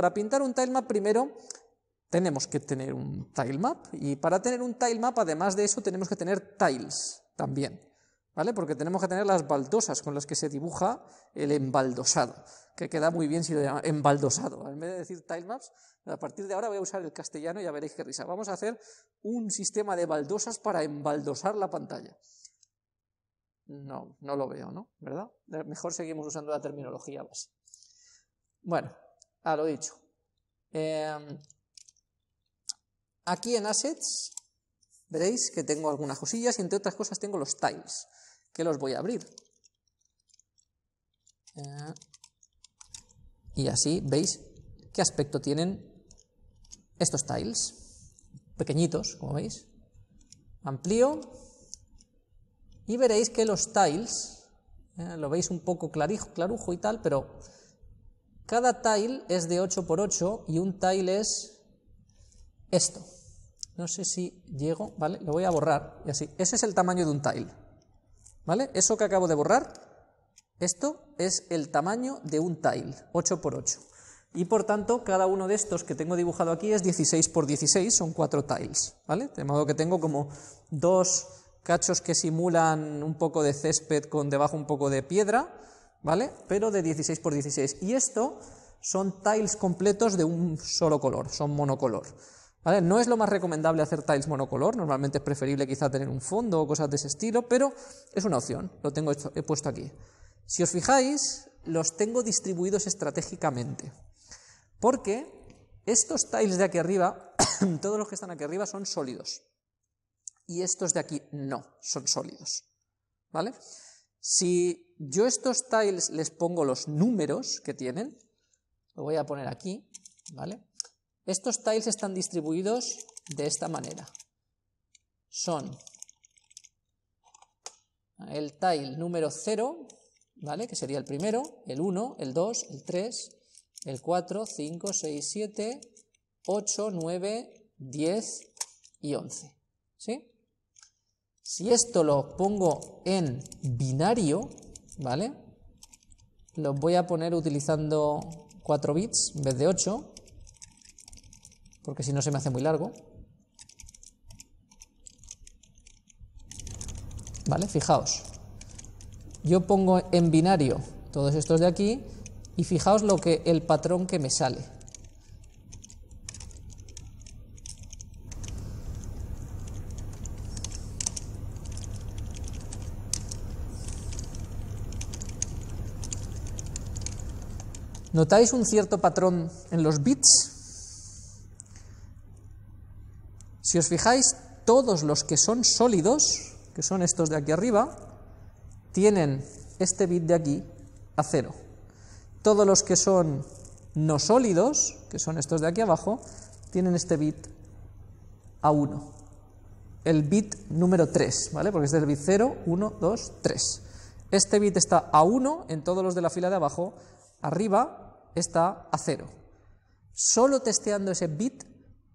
Para pintar un tilemap primero tenemos que tener un tilemap y para tener un tilemap además de eso tenemos que tener tiles también, ¿vale? Porque tenemos que tener las baldosas con las que se dibuja el embaldosado, que queda muy bien si lo llama embaldosado. En vez de decir tilemaps, a partir de ahora voy a usar el castellano y ya veréis qué risa. Vamos a hacer un sistema de baldosas para embaldosar la pantalla. No, no lo veo, ¿no? ¿Verdad? Mejor seguimos usando la terminología base. Bueno, a lo dicho. Em, aquí en Assets veréis que tengo algunas cosillas y entre otras cosas tengo los tiles, que los voy a abrir. Eh, y así veis qué aspecto tienen estos tiles. Pequeñitos, como veis. Amplío y veréis que los tiles, eh, lo veis un poco clarijo, clarujo y tal, pero cada tile es de 8 por 8 y un tile es esto. No sé si llego, ¿vale? Lo voy a borrar y así. Ese es el tamaño de un tile, ¿vale? Eso que acabo de borrar, esto es el tamaño de un tile, 8 por 8. Y por tanto, cada uno de estos que tengo dibujado aquí es 16 por 16, son 4 tiles, ¿vale? De modo que tengo como dos cachos que simulan un poco de césped con debajo un poco de piedra, ¿vale? Pero de 16 por 16. Y esto son tiles completos de un solo color, son monocolor. ¿Vale? No es lo más recomendable hacer tiles monocolor, normalmente es preferible quizá tener un fondo o cosas de ese estilo, pero es una opción, lo tengo he puesto aquí. Si os fijáis, los tengo distribuidos estratégicamente, porque estos tiles de aquí arriba, todos los que están aquí arriba son sólidos, y estos de aquí no son sólidos. ¿Vale? Si yo estos tiles les pongo los números que tienen, lo voy a poner aquí, ¿vale? Estos tiles están distribuidos de esta manera. Son el tile número 0, ¿vale? Que sería el primero, el 1, el 2, el 3, el 4, 5, 6, 7, 8, 9, 10 y 11. ¿Sí? Si esto lo pongo en binario, ¿vale? Lo voy a poner utilizando 4 bits en vez de 8, porque si no se me hace muy largo. ¿Vale? Fijaos. Yo pongo en binario todos estos de aquí y fijaos lo que el patrón que me sale. ¿Notáis un cierto patrón en los bits? Si os fijáis, todos los que son sólidos, que son estos de aquí arriba, tienen este bit de aquí a cero. Todos los que son no sólidos, que son estos de aquí abajo, tienen este bit a 1. El bit número 3, ¿vale? Porque este es el bit 0, 1, 2, 3. Este bit está a 1 en todos los de la fila de abajo, arriba está a cero. Solo testeando ese bit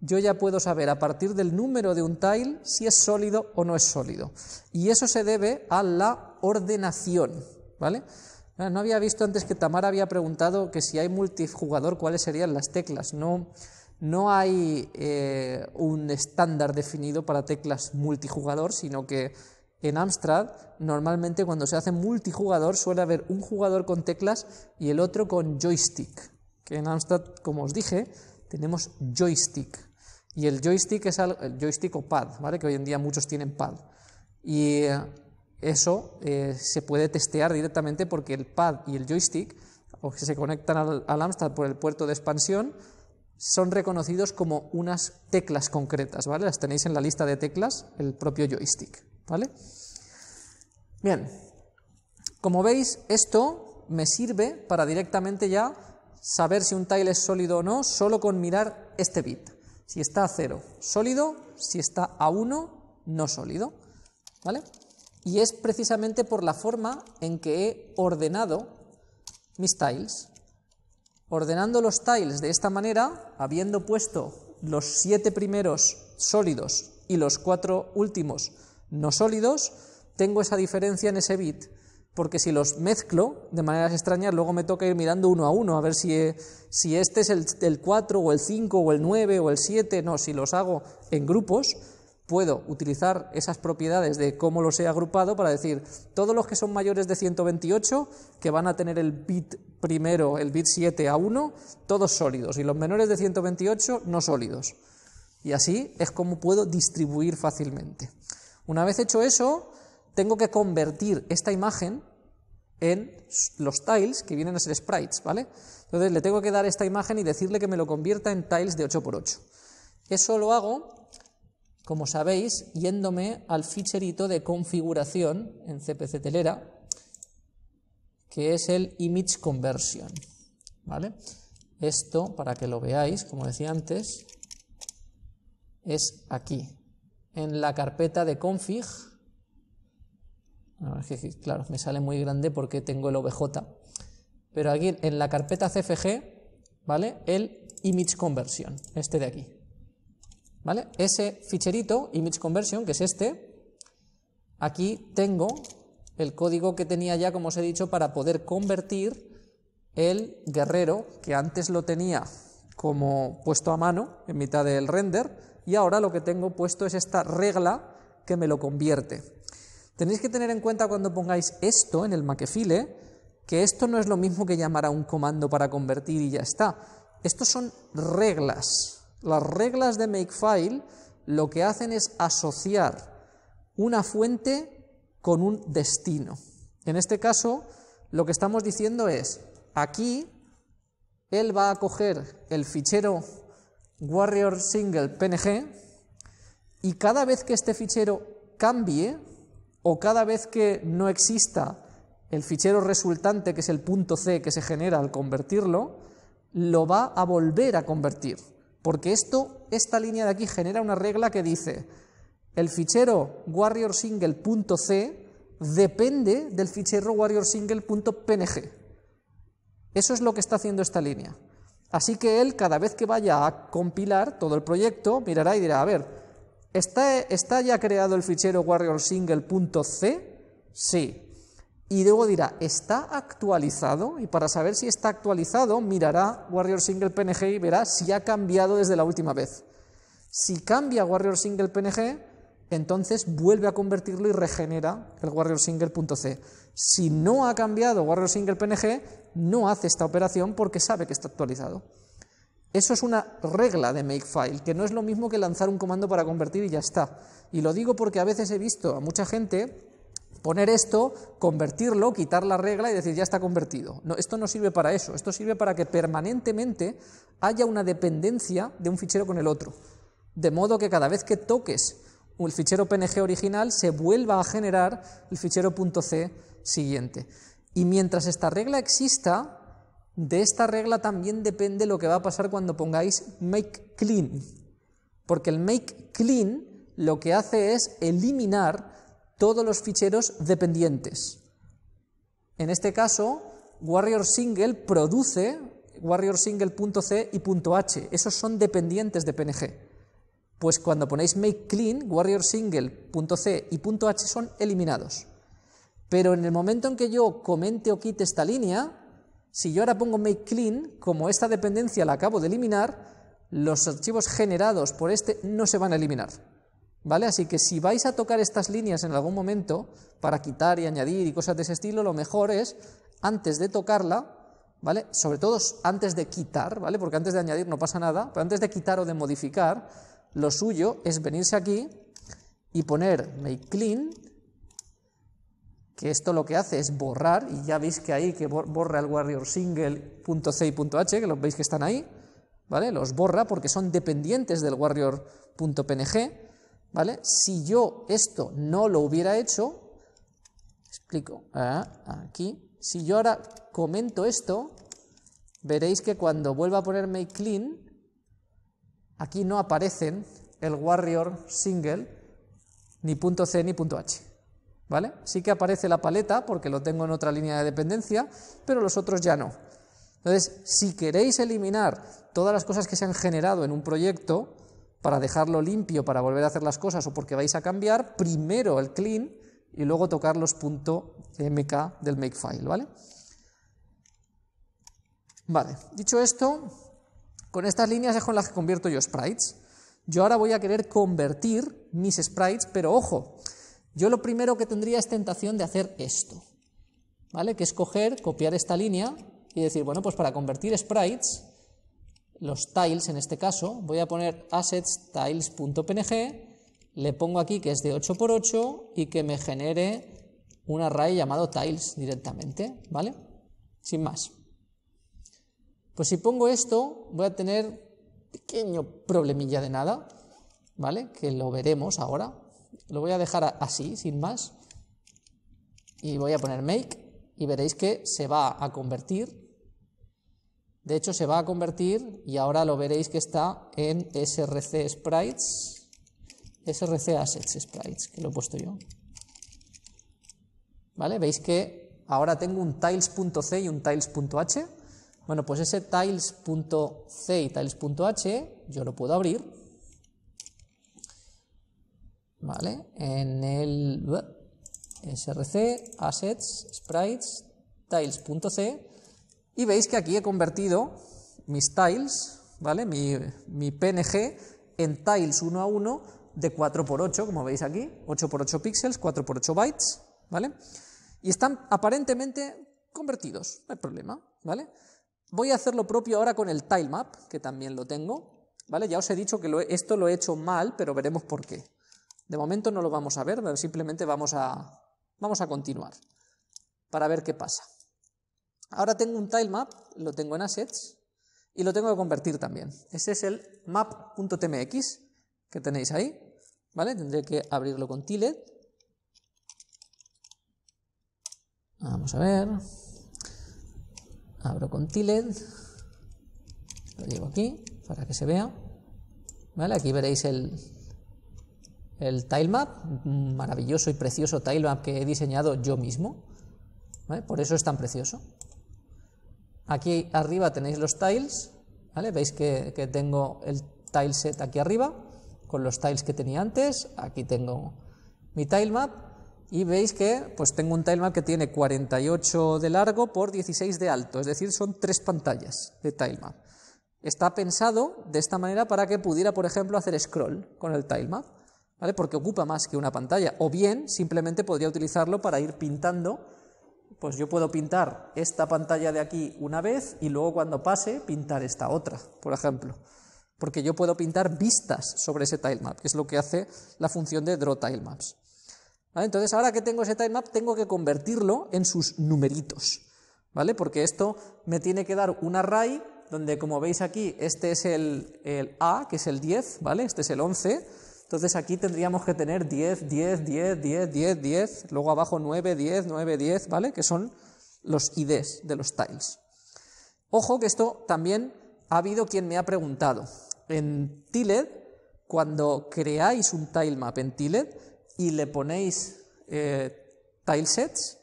yo ya puedo saber a partir del número de un tile si es sólido o no es sólido. Y eso se debe a la ordenación, ¿vale? Ah, no había visto antes que Tamara había preguntado que si hay multijugador, cuáles serían las teclas. No, no hay eh, un estándar definido para teclas multijugador, sino que en Amstrad, normalmente cuando se hace multijugador suele haber un jugador con teclas y el otro con joystick. Que en Amstrad, como os dije, tenemos joystick. Y el joystick es el joystick o pad, ¿vale? Que hoy en día muchos tienen pad. Y eh, eso eh, se puede testear directamente porque el pad y el joystick, o que se conectan al, al Amstrad por el puerto de expansión, son reconocidos como unas teclas concretas, ¿vale? Las tenéis en la lista de teclas, el propio joystick. ¿Vale? Bien, como veis, esto me sirve para directamente ya saber si un tile es sólido o no, solo con mirar este bit. Si está a 0, sólido, si está a 1, no sólido. ¿Vale? Y es precisamente por la forma en que he ordenado mis tiles. Ordenando los tiles de esta manera, habiendo puesto los siete primeros sólidos y los cuatro últimos no sólidos, tengo esa diferencia en ese bit, porque si los mezclo de maneras extrañas, luego me toca ir mirando uno a uno, a ver si, este es el, el 4 o el 5 o el 9 o el 7, no, si los hago en grupos, puedo utilizar esas propiedades de cómo los he agrupado para decir, todos los que son mayores de 128, que van a tener el bit primero, el bit 7 a 1, todos sólidos, y los menores de 128 no sólidos. Y así es como puedo distribuir fácilmente. Una vez hecho eso, tengo que convertir esta imagen en los tiles que vienen a ser sprites, ¿vale? Entonces le tengo que dar esta imagen y decirle que me lo convierta en tiles de 8x8. Eso lo hago como sabéis, yéndome al ficherito de configuración en CPC Telera, que es el image conversion. ¿Vale? Esto, para que lo veáis, como decía antes, es aquí, en la carpeta de config. Claro, me sale muy grande porque tengo el OBJ, pero aquí en la carpeta CFG, ¿vale? El image conversion, este de aquí. ¿Vale? Ese ficherito, image conversion, que es este, aquí tengo el código que tenía ya, como os he dicho, para poder convertir el guerrero, que antes lo tenía como puesto a mano en mitad del render, y ahora lo que tengo puesto es esta regla que me lo convierte. Tenéis que tener en cuenta cuando pongáis esto en el Makefile, que esto no es lo mismo que llamar a un comando para convertir y ya está. Estos son reglas, las reglas de Makefile lo que hacen es asociar una fuente con un destino. En este caso, lo que estamos diciendo es, aquí él va a coger el fichero warrior single png y cada vez que este fichero cambie o cada vez que no exista el fichero resultante, que es el punto C que se genera al convertirlo, lo va a volver a convertir. Porque esto, esta línea de aquí genera una regla que dice el fichero warriorsingle.c depende del fichero warriorsingle.png. Eso es lo que está haciendo esta línea. Así que él, cada vez que vaya a compilar todo el proyecto, mirará y dirá, a ver, ¿está, está ya creado el fichero warriorsingle.c? Sí. Y luego dirá, ¿está actualizado? Y para saber si está actualizado, mirará Warrior Single y verá si ha cambiado desde la última vez. Si cambia Warrior Single entonces vuelve a convertirlo y regenera el Warrior Single.c. Si no ha cambiado Warrior Single PNG, no hace esta operación porque sabe que está actualizado. Eso es una regla de Makefile, que no es lo mismo que lanzar un comando para convertir y ya está. Y lo digo porque a veces he visto a mucha gente poner esto, convertirlo, quitar la regla y decir ya está convertido. No, esto no sirve para eso, esto sirve para que permanentemente haya una dependencia de un fichero con el otro. De modo que cada vez que toques el fichero PNG original se vuelva a generar el fichero .c siguiente. Y mientras esta regla exista, de esta regla también depende lo que va a pasar cuando pongáis make clean. Porque el make clean lo que hace es eliminar todos los ficheros dependientes. En este caso, Warrior Single produce Warrior Single.c y .h. Esos son dependientes de PNG. Pues cuando ponéis make clean, Warrior Single.c y .h son eliminados. Pero en el momento en que yo comente o quite esta línea, si yo ahora pongo make clean, como esta dependencia la acabo de eliminar, los archivos generados por este no se van a eliminar. ¿Vale? Así que si vais a tocar estas líneas en algún momento para quitar y añadir y cosas de ese estilo, lo mejor es, antes de tocarla, ¿vale? Sobre todo antes de quitar, ¿vale? Porque antes de añadir no pasa nada, pero antes de quitar o de modificar, lo suyo es venirse aquí y poner make clean, que esto lo que hace es borrar, y ya veis que ahí que borra el warrior single.c y .h, que los veis que están ahí, ¿vale? Los borra porque son dependientes del warrior.png, ¿Vale? Si yo esto no lo hubiera hecho, explico, ah, aquí, si yo ahora comento esto, veréis que cuando vuelva a poner make clean, aquí no aparecen el warrior single, ni .c ni .h. ¿Vale? Sí que aparece la paleta porque lo tengo en otra línea de dependencia, pero los otros ya no. Entonces, si queréis eliminar todas las cosas que se han generado en un proyecto, para dejarlo limpio, para volver a hacer las cosas o porque vais a cambiar, primero el clean y luego tocar los .mk del makefile, ¿vale? Vale, dicho esto, con estas líneas es con las que convierto yo sprites. Yo ahora voy a querer convertir mis sprites, pero ojo, yo lo primero que tendría es tentación de hacer esto, ¿vale? Que es coger, copiar esta línea y decir, bueno, pues para convertir sprites, los tiles en este caso, voy a poner assets tiles.png, le pongo aquí que es de 8x8 y que me genere un array llamado tiles directamente, ¿vale? Sin más. Pues si pongo esto, voy a tener pequeño problemilla de nada, ¿vale? Que lo veremos ahora. Lo voy a dejar así, sin más. Y voy a poner make y veréis que se va a convertir. De hecho, se va a convertir y ahora lo veréis que está en src sprites, src assets sprites, que lo he puesto yo. ¿Vale? Veis que ahora tengo un tiles.c y un tiles.h bueno, pues ese tiles.c y tiles.h yo lo puedo abrir, ¿vale? En el src, assets, sprites, tiles.c y veis que aquí he convertido mis tiles, ¿vale? Mi, mi PNG en tiles 1 a 1 de 4x8, como veis aquí, 8x8 píxeles, 4x8 bytes, ¿vale? Y están aparentemente convertidos, no hay problema, ¿vale? Voy a hacer lo propio ahora con el tilemap, que también lo tengo. ¿vale? Ya os he dicho que esto lo he hecho mal, pero veremos por qué. De momento no lo vamos a ver, simplemente vamos a, vamos a continuar para ver qué pasa. Ahora tengo un tilemap, lo tengo en assets y lo tengo que convertir también. Ese es el map.tmx que tenéis ahí. ¿vale? Tendré que abrirlo con tiled. Vamos a ver abro con tiled, lo llevo aquí para que se vea, ¿vale? Aquí veréis el, el tilemap, maravilloso y precioso tilemap que he diseñado yo mismo, por eso es tan precioso. Aquí arriba tenéis los tiles, ¿vale? Veis que, que tengo el tileset aquí arriba, con los tiles que tenía antes, aquí tengo mi tilemap, y veis que pues tengo un tilemap que tiene 48 de largo por 16 de alto, es decir, son tres pantallas de tilemap. Está pensado de esta manera para que pudiera, por ejemplo, hacer scroll con el tilemap, ¿vale? porque ocupa más que una pantalla, o bien simplemente podría utilizarlo para ir pintando, pues yo puedo pintar esta pantalla de aquí una vez y luego cuando pase pintar esta otra, por ejemplo, porque yo puedo pintar vistas sobre ese tilemap, que es lo que hace la función de draw tilemaps. Entonces, ahora que tengo ese tilemap, tengo que convertirlo en sus numeritos, ¿vale? Porque esto me tiene que dar un array donde, como veis aquí, este es el, el A, que es el 10, ¿vale? Este es el 11. Entonces aquí tendríamos que tener 10, 10, 10, 10, 10, 10, luego abajo 9, 10, 9, 10, ¿vale? Que son los IDs de los tiles. Ojo que esto también ha habido quien me ha preguntado. En Tiled, cuando creáis un tilemap en Tiled, y le ponéis eh, tilesets,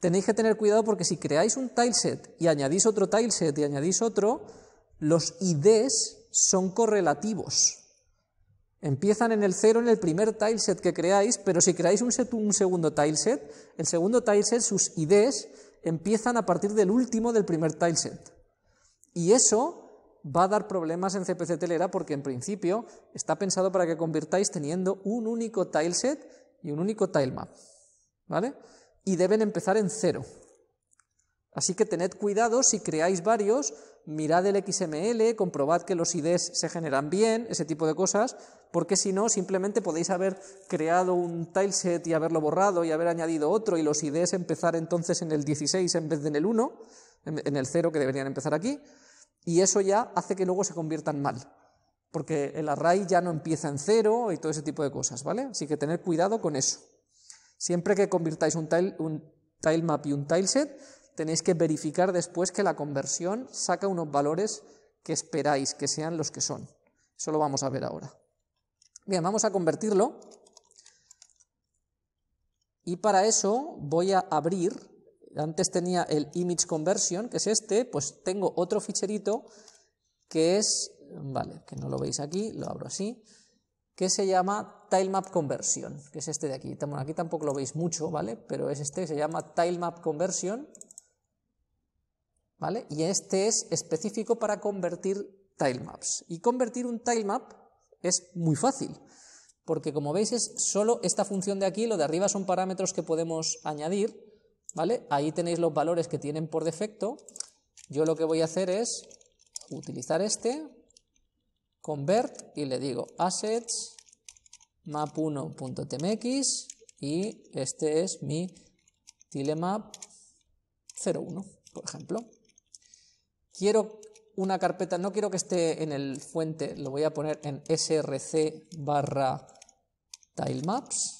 tenéis que tener cuidado porque si creáis un tileset y añadís otro tileset y añadís otro, los IDs son correlativos. Empiezan en el cero en el primer tileset que creáis, pero si creáis un, un segundo tileset, el segundo tileset, sus IDs empiezan a partir del último del primer tileset. Y eso va a dar problemas en CPC Telera porque en principio está pensado para que convirtáis teniendo un único tileset y un único tilemap, ¿vale? Y deben empezar en cero. Así que tened cuidado si creáis varios, mirad el XML, comprobad que los IDs se generan bien, ese tipo de cosas, porque si no, simplemente podéis haber creado un tileset y haberlo borrado y haber añadido otro y los IDs empezar entonces en el 16 en vez de en el 1, en el 0 que deberían empezar aquí, y eso ya hace que luego se conviertan mal, porque el array ya no empieza en cero y todo ese tipo de cosas, ¿vale? Así que tener cuidado con eso. Siempre que convirtáis un, tile, un tilemap y un tileset, tenéis que verificar después que la conversión saca unos valores que esperáis que sean los que son. Eso lo vamos a ver ahora. Bien, vamos a convertirlo. Y para eso voy a abrir antes tenía el image conversion, que es este, pues tengo otro ficherito que es, vale, que no lo veis aquí, lo abro así, que se llama tilemap conversion, que es este de aquí. aquí tampoco lo veis mucho, ¿vale? Pero es este, se llama tilemap conversion, ¿vale? Y este es específico para convertir tilemaps. Y convertir un tilemap es muy fácil, porque como veis es solo esta función de aquí, lo de arriba son parámetros que podemos añadir, Ahí tenéis los valores que tienen por defecto. Yo lo que voy a hacer es utilizar este, convert y le digo assets map1.tmx y este es mi tilemap 01, por ejemplo. Quiero una carpeta, no quiero que esté en el fuente, lo voy a poner en src barra tilemaps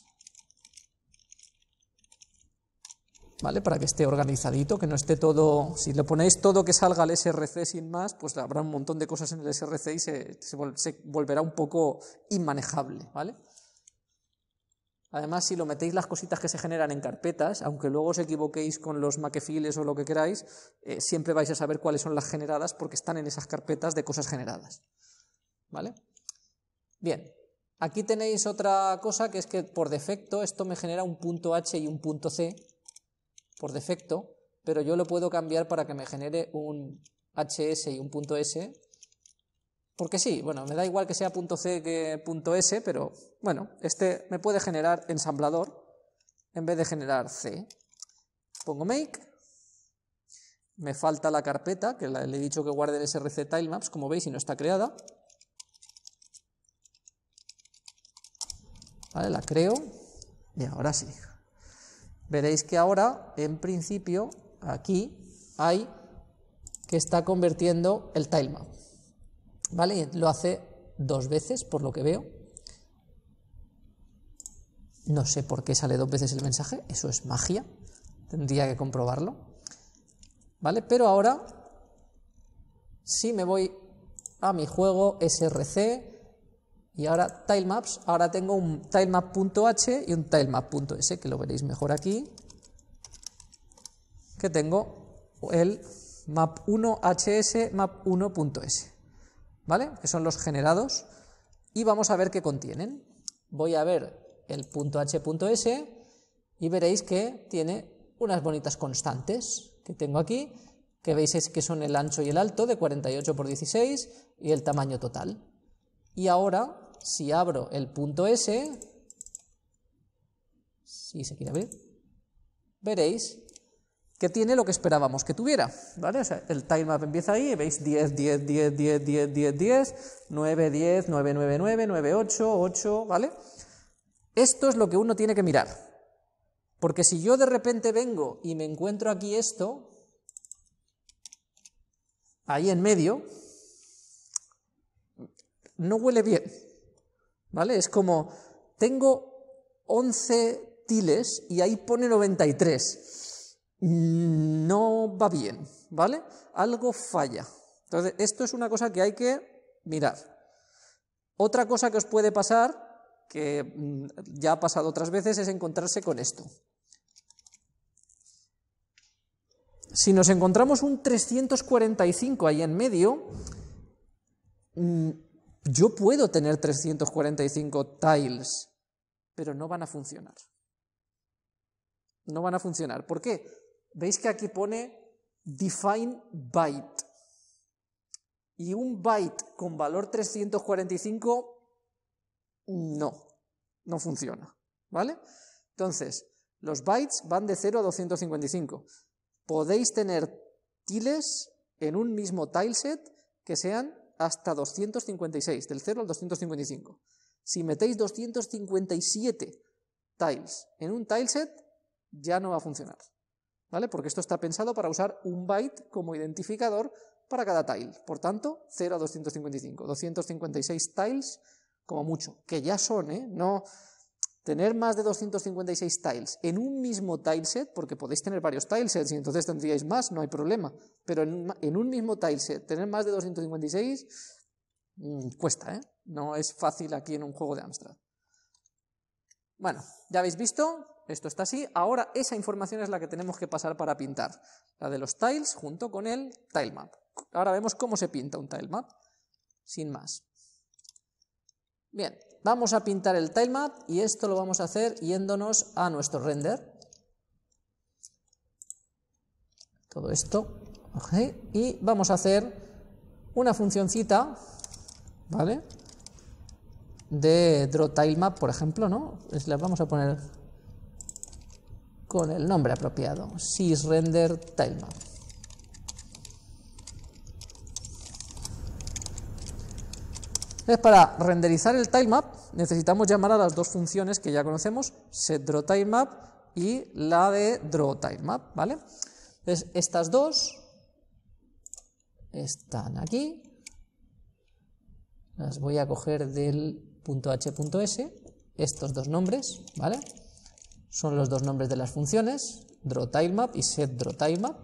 ¿vale? Para que esté organizadito, que no esté todo... Si le ponéis todo que salga al SRC sin más, pues habrá un montón de cosas en el SRC y se, volverá un poco inmanejable, ¿vale? Además, si lo metéis las cositas que se generan en carpetas, aunque luego os equivoquéis con los maquefiles o lo que queráis, eh, siempre vais a saber cuáles son las generadas porque están en esas carpetas de cosas generadas. ¿Vale? Bien, aquí tenéis otra cosa que es que por defecto esto me genera un punto H y un punto C, por defecto, pero yo lo puedo cambiar para que me genere un HS y un punto S, porque sí, bueno, me da igual que sea punto .c que punto .s, pero bueno, este me puede generar ensamblador en vez de generar C. Pongo make, me falta la carpeta, que le he dicho que guarde el src tilemaps, como veis, y no está creada. Vale, la creo, y ahora sí veréis que ahora, en principio, aquí hay que está convirtiendo el tilemap. ¿Vale? Lo hace dos veces, por lo que veo. No sé por qué sale dos veces el mensaje, eso es magia. Tendría que comprobarlo. ¿Vale? Pero ahora, si me voy a mi juego src y ahora tilemaps, ahora tengo un tilemap.h y un tilemap.s, que lo veréis mejor aquí, que tengo el map1hs, map1.s, ¿vale? Que son los generados, y vamos a ver qué contienen. Voy a ver el .h.s y veréis que tiene unas bonitas constantes que tengo aquí, que veis que son el ancho y el alto de 48 por 16 y el tamaño total. Y ahora si abro el punto S, si se quiere abrir, veréis que tiene lo que esperábamos que tuviera, ¿vale? O sea, el tilemap empieza ahí, veis 10, 10, 10, 10, 10, 10, 10, 9, 10, 9, 9, 9, 9, 8, 8, ¿vale? Esto es lo que uno tiene que mirar, porque si yo de repente vengo y me encuentro aquí esto, ahí en medio, no huele bien, ¿vale? Es como, tengo 11 tiles y ahí pone 93. No va bien, ¿vale? Algo falla. Entonces, esto es una cosa que hay que mirar. Otra cosa que os puede pasar, que mm, ya ha pasado otras veces, es encontrarse con esto. Si nos encontramos un 345 ahí en medio, mm, yo puedo tener 345 tiles, pero no van a funcionar. No van a funcionar. ¿Por qué? Veis que aquí pone define byte. Y un byte con valor 345, no, no funciona. ¿Vale? Entonces, los bytes van de 0 a 255. Podéis tener tiles en un mismo tileset que sean hasta 256, del 0 al 255. Si metéis 257 tiles en un tileset, ya no va a funcionar. ¿Vale? Porque esto está pensado para usar un byte como identificador para cada tile. Por tanto, 0 a 255. 256 tiles como mucho, que ya son, ¿eh? No, Tener más de 256 tiles en un mismo tileset, porque podéis tener varios tilesets y entonces tendríais más, no hay problema, pero en, un mismo tileset tener más de 256 mm, cuesta, ¿eh? No es fácil aquí en un juego de Amstrad. Bueno, ya habéis visto, esto está así, ahora esa información es la que tenemos que pasar para pintar, la de los tiles junto con el tilemap. Ahora vemos cómo se pinta un tilemap, sin más. Bien, Vamos a pintar el tilemap y esto lo vamos a hacer yéndonos a nuestro render. Todo esto. Y vamos a hacer una funcioncita, ¿vale? De drawTilemap, por ejemplo, ¿no? Le vamos a poner con el nombre apropiado, sysRenderTilemap. Entonces, para renderizar el tilemap necesitamos llamar a las dos funciones que ya conocemos, setDrawTilemap y la de drawTilemap, ¿vale? Entonces, estas dos están aquí, las voy a coger del .h.s, estos dos nombres, ¿vale? Son los dos nombres de las funciones, drawTilemap y setDrawTilemap,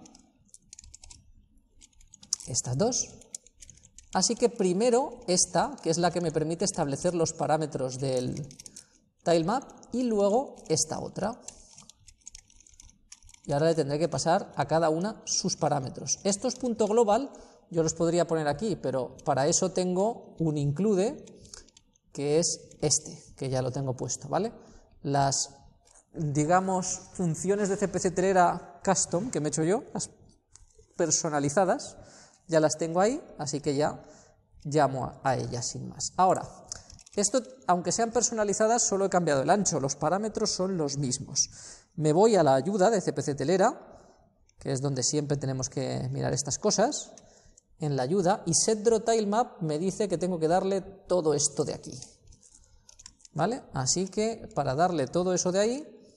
estas dos, Así que primero esta, que es la que me permite establecer los parámetros del tilemap, y luego esta otra. Y ahora le tendré que pasar a cada una sus parámetros. Estos punto global yo los podría poner aquí, pero para eso tengo un include, que es este, que ya lo tengo puesto, ¿vale? Las, digamos, funciones de CPC Telera custom que me he hecho yo, las personalizadas, ya las tengo ahí, así que ya llamo a ellas sin más. Ahora, esto, aunque sean personalizadas, solo he cambiado el ancho, los parámetros son los mismos. Me voy a la ayuda de CPC Telera, que es donde siempre tenemos que mirar estas cosas, en la ayuda, y setDrawTilemap me dice que tengo que darle todo esto de aquí. ¿Vale? Así que para darle todo eso de ahí,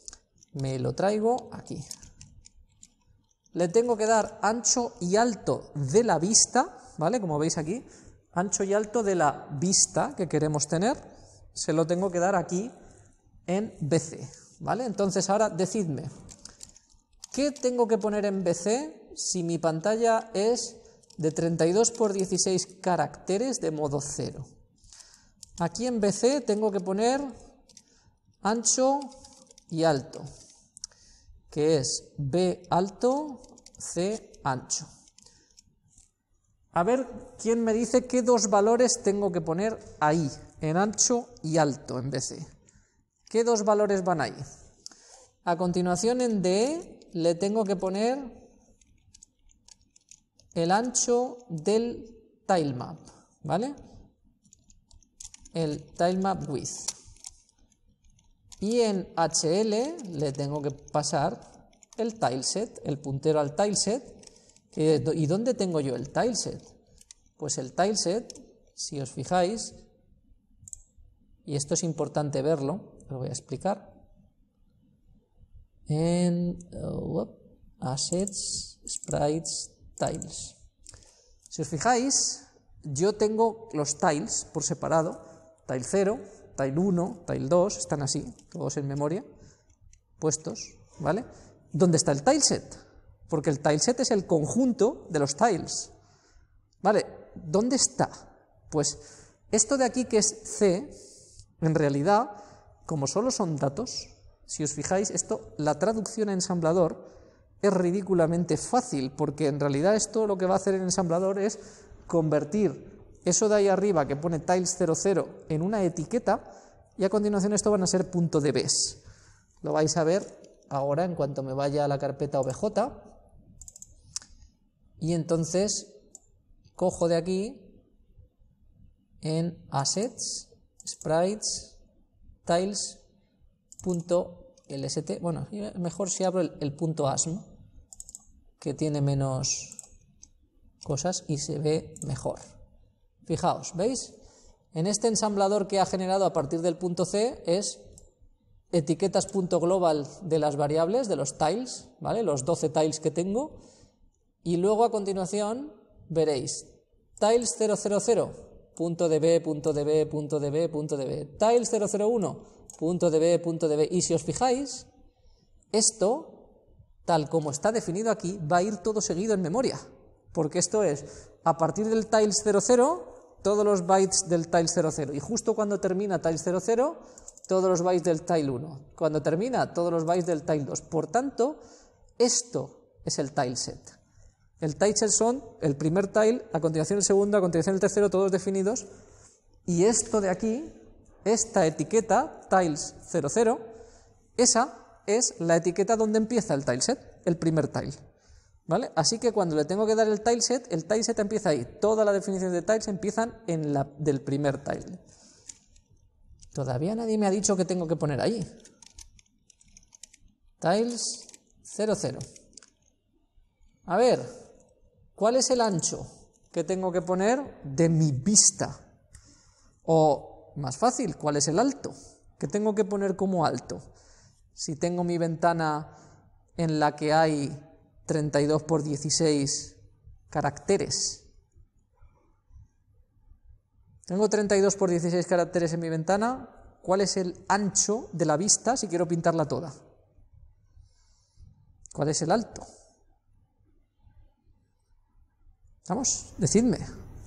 me lo traigo aquí le tengo que dar ancho y alto de la vista, ¿vale? Como veis aquí, ancho y alto de la vista que queremos tener, se lo tengo que dar aquí en BC, ¿vale? Entonces ahora decidme, ¿qué tengo que poner en BC si mi pantalla es de 32 por 16 caracteres de modo cero? Aquí en BC tengo que poner ancho y alto que es B alto, C ancho. A ver quién me dice qué dos valores tengo que poner ahí, en ancho y alto en BC. ¿Qué dos valores van ahí? A continuación en DE le tengo que poner el ancho del tilemap, ¿vale? El tilemap width. Y en HL le tengo que pasar el tileset, el puntero al tileset. ¿Y dónde tengo yo el tileset? Pues el tileset, si os fijáis, y esto es importante verlo, lo voy a explicar, en uh, Assets, Sprites, Tiles. Si os fijáis, yo tengo los tiles por separado, tile 0, tile 1, tile 2, están así, todos en memoria, puestos, ¿vale? ¿Dónde está el tileset? Porque el tileset es el conjunto de los tiles. ¿Vale? ¿Dónde está? Pues esto de aquí que es C, en realidad, como solo son datos, si os fijáis, esto, la traducción en ensamblador es ridículamente fácil, porque en realidad esto lo que va a hacer el ensamblador es convertir eso de ahí arriba que pone tiles00 en una etiqueta y a continuación esto van a ser .dbs. Lo vais a ver ahora en cuanto me vaya a la carpeta obj y entonces cojo de aquí en assets, sprites, tiles, bueno, mejor si abro el, el punto .asm, que tiene menos cosas y se ve mejor. Fijaos, ¿veis? En este ensamblador que ha generado a partir del punto C es etiquetas.global de las variables, de los tiles, ¿vale? Los 12 tiles que tengo. Y luego a continuación veréis tiles 000, punto db, punto db, punto db, punto db, tiles 001, punto db, punto db. Y si os fijáis, esto, tal como está definido aquí, va a ir todo seguido en memoria. Porque esto es, a partir del tiles 00, todos los bytes del tile 00 y justo cuando termina tile 00, todos los bytes del tile 1. Cuando termina, todos los bytes del tile 2. Por tanto, esto es el tile set. El tile set son el primer tile, a continuación el segundo, a continuación el tercero, todos definidos. Y esto de aquí esta etiqueta, tiles00, esa es la etiqueta donde empieza el tileset, el primer tile. ¿Vale? Así que cuando le tengo que dar el tileset, el tileset empieza ahí. Todas las definiciones de tiles empiezan en la del primer tile. Todavía nadie me ha dicho que tengo que poner ahí. Tiles 00. A ver, ¿cuál es el ancho que tengo que poner de mi vista? O, más fácil, ¿cuál es el alto que tengo que poner como alto? Si tengo mi ventana en la que hay 32 por 16 caracteres. Tengo 32 por 16 caracteres en mi ventana. ¿Cuál es el ancho de la vista si quiero pintarla toda? ¿Cuál es el alto? Vamos, decidme,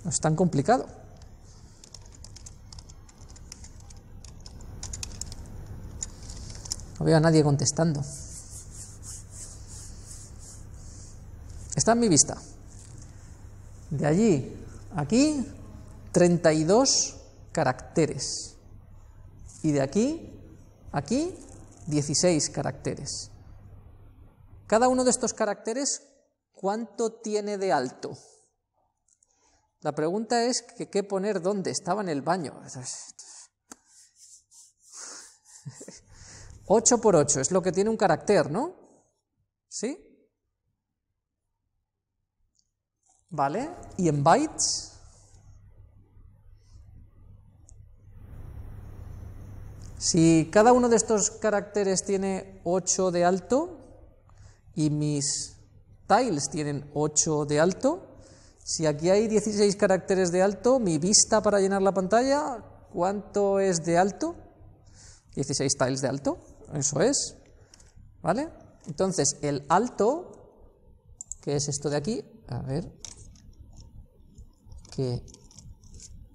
no es tan complicado. No veo a nadie contestando. Está en mi vista. De allí aquí, 32 caracteres. Y de aquí, aquí, 16 caracteres. Cada uno de estos caracteres, ¿cuánto tiene de alto? La pregunta es que qué poner dónde. Estaba en el baño. 8 por 8 es lo que tiene un carácter, ¿no? ¿Sí? ¿Vale? ¿Y en bytes? Si cada uno de estos caracteres tiene 8 de alto y mis tiles tienen 8 de alto, si aquí hay 16 caracteres de alto, mi vista para llenar la pantalla, ¿cuánto es de alto? 16 tiles de alto, eso es, ¿vale? Entonces, el alto, que es esto de aquí, a ver,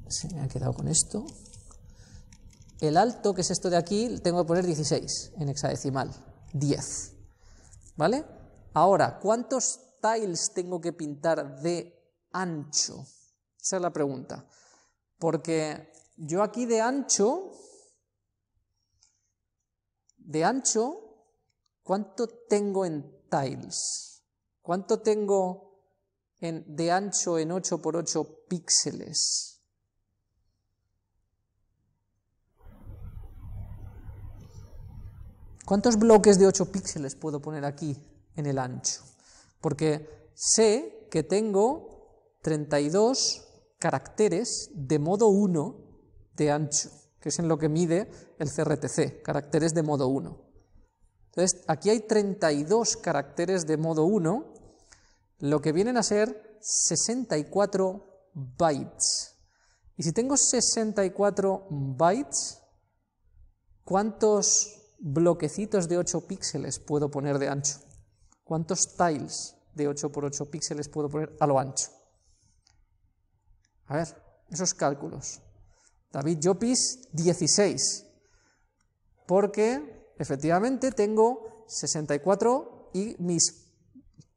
se me ha quedado con esto. El alto, que es esto de aquí, tengo que poner 16 en hexadecimal, 10. ¿Vale? Ahora, ¿cuántos tiles tengo que pintar de ancho? Esa es la pregunta. Porque yo aquí de ancho, de ancho, ¿cuánto tengo en tiles? ¿Cuánto tengo de ancho en 8 por 8 píxeles. ¿Cuántos bloques de 8 píxeles puedo poner aquí en el ancho? Porque sé que tengo 32 caracteres de modo 1 de ancho, que es en lo que mide el CRTC, caracteres de modo 1. Entonces, aquí hay 32 caracteres de modo 1 lo que vienen a ser 64 bytes. Y si tengo 64 bytes, ¿cuántos bloquecitos de 8 píxeles puedo poner de ancho? ¿Cuántos tiles de 8 por 8 píxeles puedo poner a lo ancho? A ver, esos cálculos. David Llopis, 16. Porque efectivamente tengo 64 y mis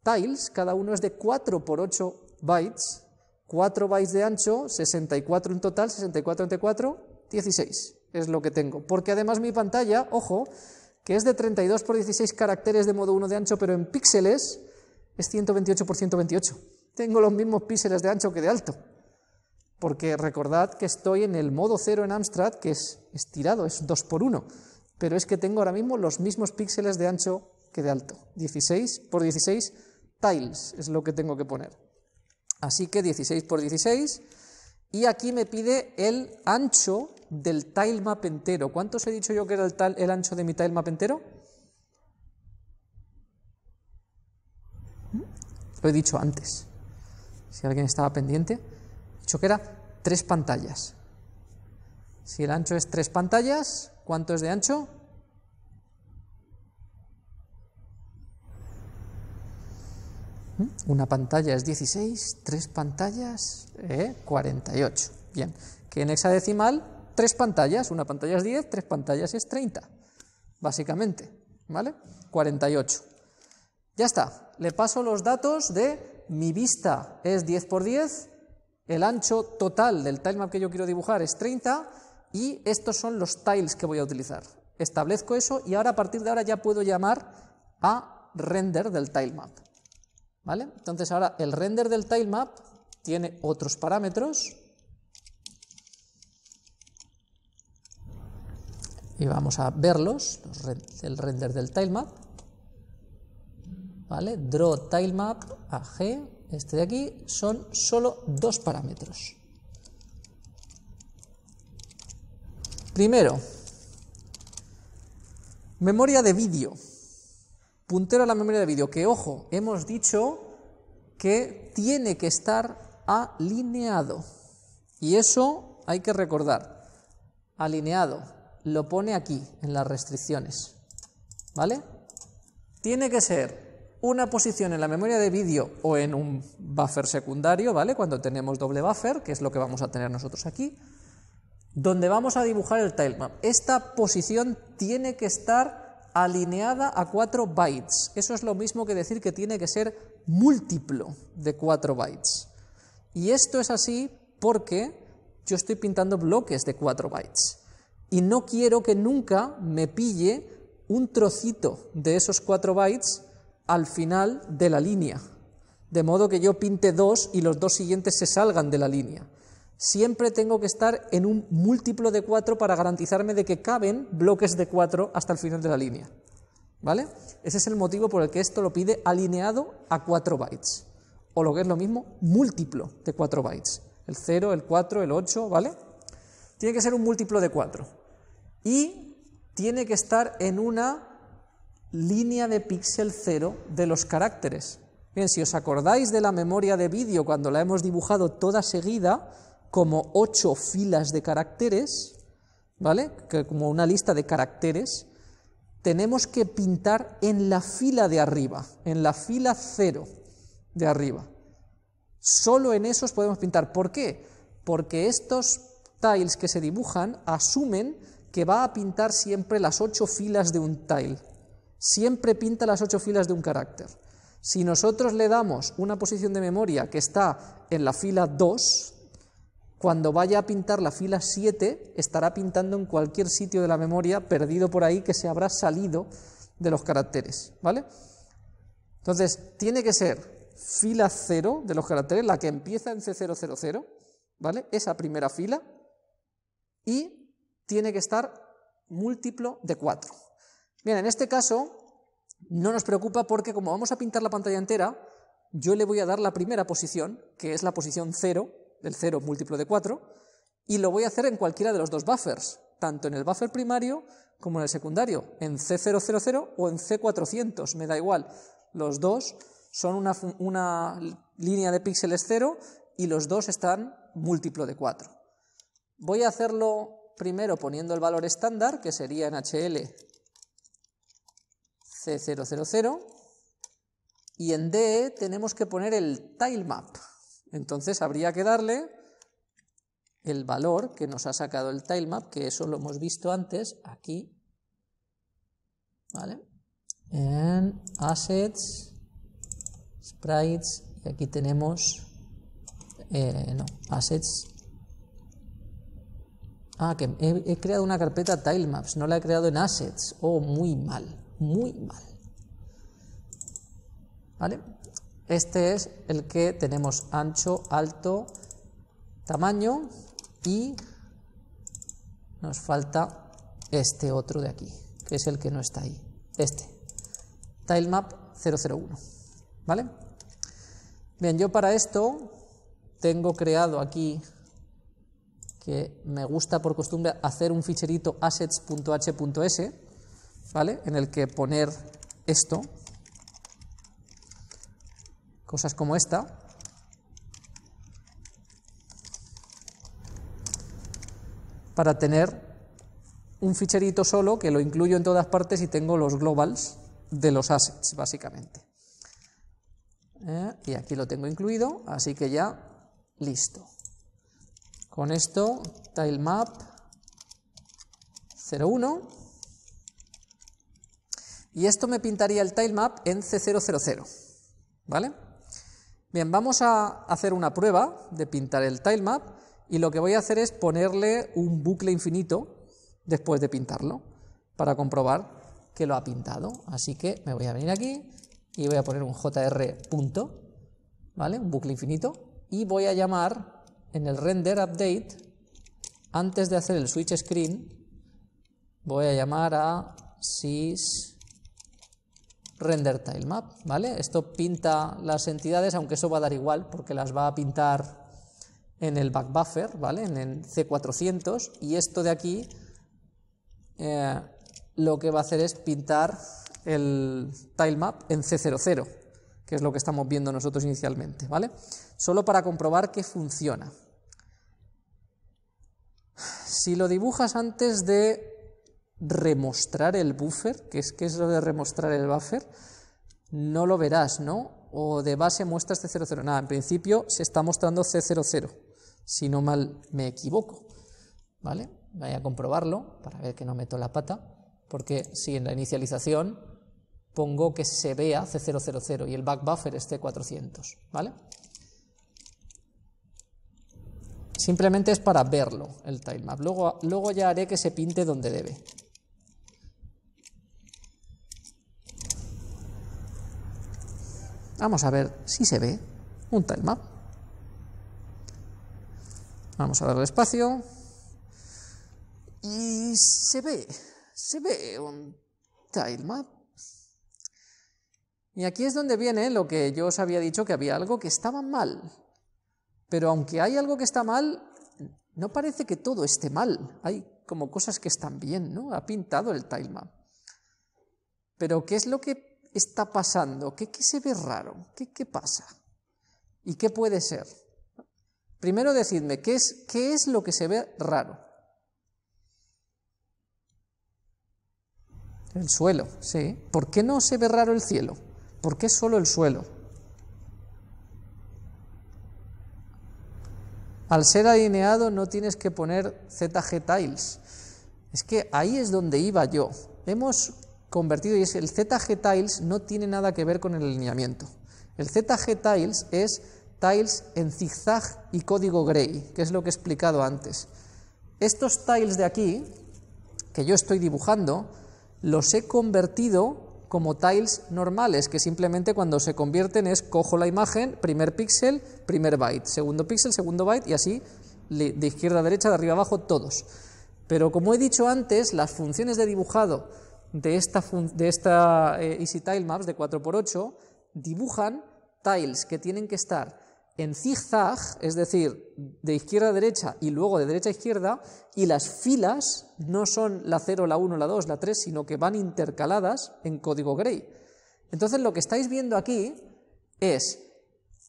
tiles, cada uno es de 4 por 8 bytes, 4 bytes de ancho, 64 en total, 64 entre 4, 16 es lo que tengo. Porque además mi pantalla, ojo, que es de 32 por 16 caracteres de modo 1 de ancho, pero en píxeles es 128 por 128. Tengo los mismos píxeles de ancho que de alto. Porque recordad que estoy en el modo 0 en Amstrad, que es estirado, es 2 por 1. Pero es que tengo ahora mismo los mismos píxeles de ancho que de alto. 16 por 16 tiles es lo que tengo que poner. Así que 16 por 16 y aquí me pide el ancho del tilemap entero. ¿Cuánto os he dicho yo que era el, el ancho de mi tilemap entero? ¿Mm? Lo he dicho antes. Si alguien estaba pendiente, he dicho que era tres pantallas. Si el ancho es tres pantallas, ¿cuánto es de ancho? Una pantalla es 16, tres pantallas, 48. Eh, Bien, que en hexadecimal, tres pantallas, una pantalla es 10, tres pantallas es 30, básicamente, ¿vale? 48. Ya está, le paso los datos de mi vista es 10 por 10, el ancho total del tilemap que yo quiero dibujar es 30 y estos son los tiles que voy a utilizar. Establezco eso y ahora a partir de ahora ya puedo llamar a render del tilemap. ¿Vale? Entonces ahora el render del tilemap tiene otros parámetros y vamos a verlos, el render del tilemap. ¿Vale? Draw tilemap AG, este de aquí, son solo dos parámetros. Primero, memoria de vídeo. Puntero a la memoria de vídeo, que ojo, hemos dicho que tiene que estar alineado. Y eso hay que recordar. Alineado. Lo pone aquí, en las restricciones. ¿Vale? Tiene que ser una posición en la memoria de vídeo o en un buffer secundario, ¿vale? Cuando tenemos doble buffer, que es lo que vamos a tener nosotros aquí donde vamos a dibujar el tilemap. Esta posición tiene que estar alineada a 4 bytes. Eso es lo mismo que decir que tiene que ser múltiplo de 4 bytes. Y esto es así porque yo estoy pintando bloques de 4 bytes. Y no quiero que nunca me pille un trocito de esos 4 bytes al final de la línea. De modo que yo pinte dos y los dos siguientes se salgan de la línea siempre tengo que estar en un múltiplo de 4 para garantizarme de que caben bloques de 4 hasta el final de la línea. ¿Vale? Ese es el motivo por el que esto lo pide alineado a 4 bytes. O lo que es lo mismo, múltiplo de 4 bytes. El 0, el 4, el 8, ¿vale? Tiene que ser un múltiplo de 4. Y tiene que estar en una línea de píxel 0 de los caracteres. Bien, si os acordáis de la memoria de vídeo cuando la hemos dibujado toda seguida, como ocho filas de caracteres, ¿vale? como una lista de caracteres, tenemos que pintar en la fila de arriba, en la fila cero de arriba. Solo en esos podemos pintar. ¿Por qué? Porque estos tiles que se dibujan asumen que va a pintar siempre las ocho filas de un tile. Siempre pinta las ocho filas de un carácter. Si nosotros le damos una posición de memoria que está en la fila 2 cuando vaya a pintar la fila 7, estará pintando en cualquier sitio de la memoria perdido por ahí que se habrá salido de los caracteres, ¿vale? Entonces, tiene que ser fila 0 de los caracteres, la que empieza en C000, ¿vale? Esa primera fila, y tiene que estar múltiplo de 4. Bien, en este caso no nos preocupa porque como vamos a pintar la pantalla entera, yo le voy a dar la primera posición, que es la posición 0, del 0 múltiplo de 4, y lo voy a hacer en cualquiera de los dos buffers, tanto en el buffer primario como en el secundario, en C000 o en C400, me da igual. Los dos son una, línea de píxeles 0 y los dos están múltiplo de 4. Voy a hacerlo primero poniendo el valor estándar, que sería en HL C000, y en DE tenemos que poner el tilemap. Entonces habría que darle el valor que nos ha sacado el tilemap, que eso lo hemos visto antes, aquí, ¿vale? En Assets, Sprites, y aquí tenemos, eh, no, Assets, ah, que he, creado una carpeta tilemaps, no la he creado en Assets, oh, muy mal, muy mal, ¿vale? Este es el que tenemos ancho, alto, tamaño y nos falta este otro de aquí, que es el que no está ahí, este, tilemap 001, ¿vale? Bien, yo para esto tengo creado aquí que me gusta por costumbre hacer un ficherito assets.h.s, ¿vale? En el que poner esto, cosas como esta, para tener un ficherito solo que lo incluyo en todas partes y tengo los globals de los assets, básicamente. Eh, y aquí lo tengo incluido, así que ya listo. Con esto, tilemap 01. Y esto me pintaría el tilemap en C000, ¿vale? Bien, vamos a hacer una prueba de pintar el tilemap y lo que voy a hacer es ponerle un bucle infinito después de pintarlo para comprobar que lo ha pintado. Así que me voy a venir aquí y voy a poner un jr punto, ¿vale? Un bucle infinito y voy a llamar en el render update antes de hacer el switch screen voy a llamar a sys render tilemap, ¿vale? Esto pinta las entidades, aunque eso va a dar igual, porque las va a pintar en el backbuffer, ¿vale? En el C400, y esto de aquí eh, lo que va a hacer es pintar el tilemap en C00, que es lo que estamos viendo nosotros inicialmente, ¿vale? Solo para comprobar que funciona. Si lo dibujas antes de remostrar el buffer, que es que es lo de remostrar el buffer, no lo verás, ¿no? O de base muestras C00. Nada, en principio se está mostrando C00, si no mal me equivoco, ¿vale? Voy a comprobarlo para ver que no meto la pata, porque si en la inicialización pongo que se vea C000 y el back buffer es C400, ¿vale? Simplemente es para verlo el tilemap. Luego, luego ya haré que se pinte donde debe. Vamos a ver si se ve un tilemap. Vamos a darle espacio. Y se ve, se ve un tilemap. Y aquí es donde viene lo que yo os había dicho, que había algo que estaba mal. Pero aunque hay algo que está mal, no parece que todo esté mal. Hay como cosas que están bien, ¿no? Ha pintado el tilemap. Pero ¿qué es lo que está pasando? ¿Qué, se ve raro? ¿Qué, ¿Qué, pasa? ¿Y qué puede ser? Primero decidme, ¿qué es, ¿qué es lo que se ve raro? El suelo, sí. ¿Por qué no se ve raro el cielo? ¿Por qué solo el suelo? Al ser alineado no tienes que poner ZG tiles. Es que ahí es donde iba yo. Hemos convertido, y es el ZG tiles no tiene nada que ver con el alineamiento. El ZG tiles es tiles en zigzag y código gray, que es lo que he explicado antes. Estos tiles de aquí, que yo estoy dibujando, los he convertido como tiles normales, que simplemente cuando se convierten es cojo la imagen, primer píxel, primer byte, segundo píxel, segundo byte, y así de izquierda a derecha, de arriba a abajo, todos. Pero como he dicho antes, las funciones de dibujado de esta, de esta eh, Easy Tile Maps de 4x8 dibujan tiles que tienen que estar en zigzag, es decir, de izquierda a derecha y luego de derecha a izquierda, y las filas no son la 0, la 1, la 2, la 3, sino que van intercaladas en código gray. Entonces lo que estáis viendo aquí es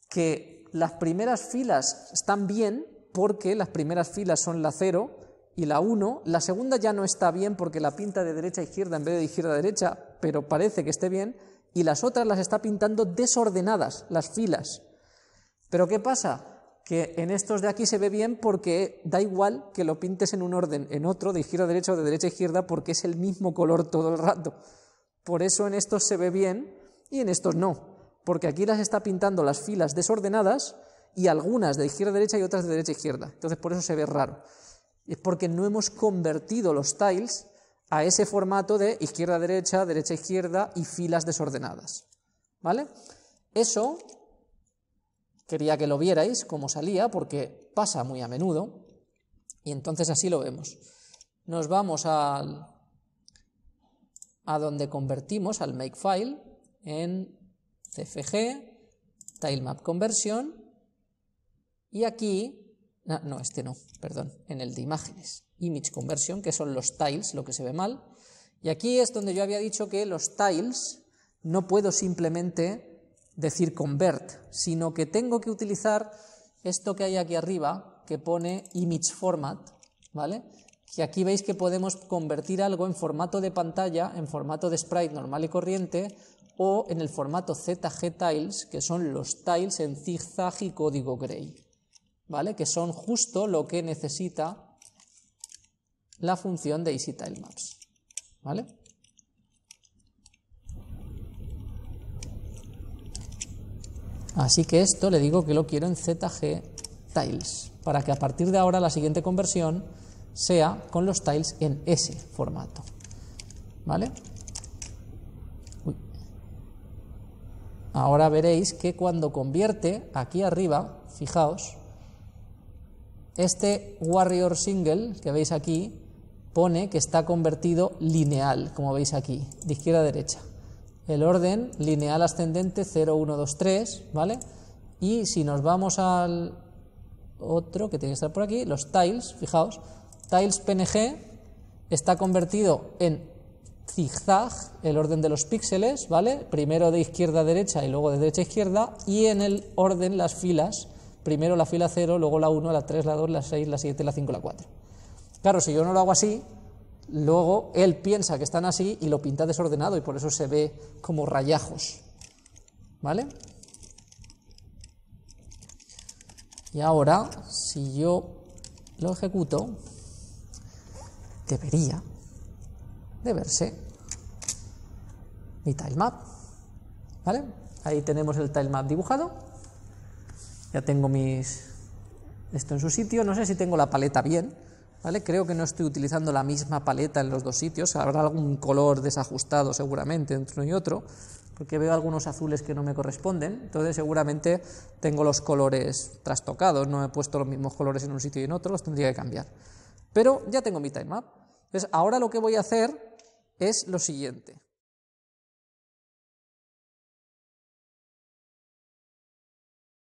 que las primeras filas están bien porque las primeras filas son la 0 y la 1, la segunda ya no está bien porque la pinta de derecha a izquierda en vez de izquierda a derecha, pero parece que esté bien, y las otras las está pintando desordenadas, las filas. Pero ¿qué pasa? Que en estos de aquí se ve bien porque da igual que lo pintes en un orden, en otro, de izquierda a derecha o de derecha a izquierda, porque es el mismo color todo el rato. Por eso en estos se ve bien y en estos no, porque aquí las está pintando las filas desordenadas y algunas de izquierda a derecha y otras de derecha a izquierda. Entonces por eso se ve raro. Es porque no hemos convertido los tiles a ese formato de izquierda a derecha, derecha a izquierda y filas desordenadas. ¿Vale? Eso Quería que lo vierais cómo salía, porque pasa muy a menudo, y entonces así lo vemos. Nos vamos al, a donde convertimos al makefile en CFG, tilemap conversion, y aquí, no, no, este no, perdón, en el de imágenes, image conversion, que son los tiles, lo que se ve mal, y aquí es donde yo había dicho que los tiles no puedo simplemente decir convert, sino que tengo que utilizar esto que hay aquí arriba, que pone image format, ¿vale? Que aquí veis que podemos convertir algo en formato de pantalla, en formato de sprite normal y corriente, o en el formato ZG tiles, que son los tiles en zigzag y código gray, ¿vale? Que son justo lo que necesita la función de EasyTileMaps, ¿vale? Así que esto le digo que lo quiero en ZG tiles, para que a partir de ahora la siguiente conversión sea con los tiles en ese formato. ¿Vale? Ahora veréis que cuando convierte aquí arriba, fijaos, este warrior single que veis aquí pone que está convertido lineal, como veis aquí, de izquierda a derecha. El orden lineal ascendente 0, 1, 2, 3, ¿vale? Y si nos vamos al otro que tiene que estar por aquí, los tiles, fijaos, tiles PNG está convertido en zigzag, el orden de los píxeles, ¿vale? Primero de izquierda a derecha y luego de derecha a izquierda, y en el orden las filas, primero la fila 0, luego la 1, la 3, la 2, la 6, la 7, la 5, la 4. Claro, si yo no lo hago así, luego él piensa que están así y lo pinta desordenado y por eso se ve como rayajos, ¿vale? Y ahora, si yo lo ejecuto, debería de verse mi tilemap. ¿Vale? Ahí tenemos el tilemap dibujado. Ya tengo mis esto en su sitio. No sé si tengo la paleta bien. ¿Vale? Creo que no estoy utilizando la misma paleta en los dos sitios. Habrá algún color desajustado seguramente entre uno y otro, porque veo algunos azules que no me corresponden. Entonces seguramente tengo los colores trastocados. No he puesto los mismos colores en un sitio y en otro. Los tendría que cambiar. Pero ya tengo mi tilemap. Entonces ahora lo que voy a hacer es lo siguiente.